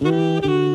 Música